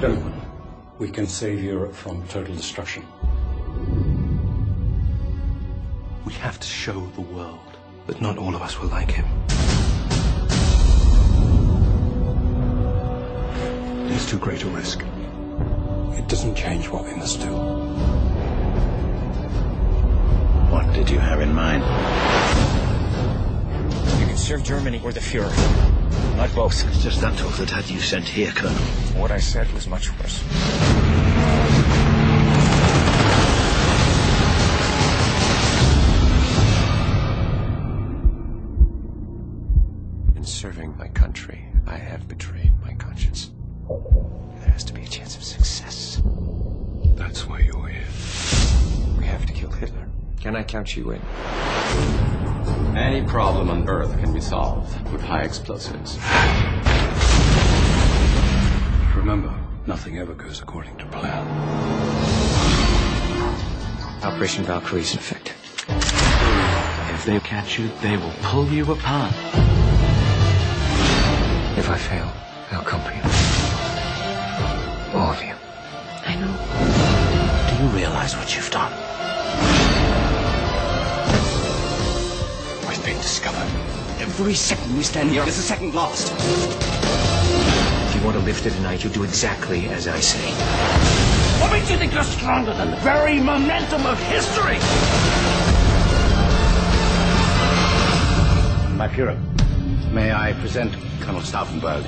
Gentlemen, we can save Europe from total destruction. We have to show the world that not all of us will like him. It's too great a risk. It doesn't change what we must do. What did you have in mind? You can serve Germany or the Fuhrer. Not both. It's just that talk that had you sent here, Colonel. What I said was much worse. In serving my country, I have betrayed my conscience. There has to be a chance of success. That's why you're here. We have to kill Hitler. Can I count you in? Any problem on Earth can be solved with high explosives. Remember, nothing ever goes according to plan. Operation Valkyrie is in effect. If they catch you, they will pull you apart. If I fail, they'll come for you. All of you. I know. Do you realize what you've done? We've been discovered. Every second we stand here is a second lost. If you want to live to tonight, you do exactly as I say. What makes you think you're stronger than the very momentum of history? My Fuhrer, may I present Colonel Stauffenberg?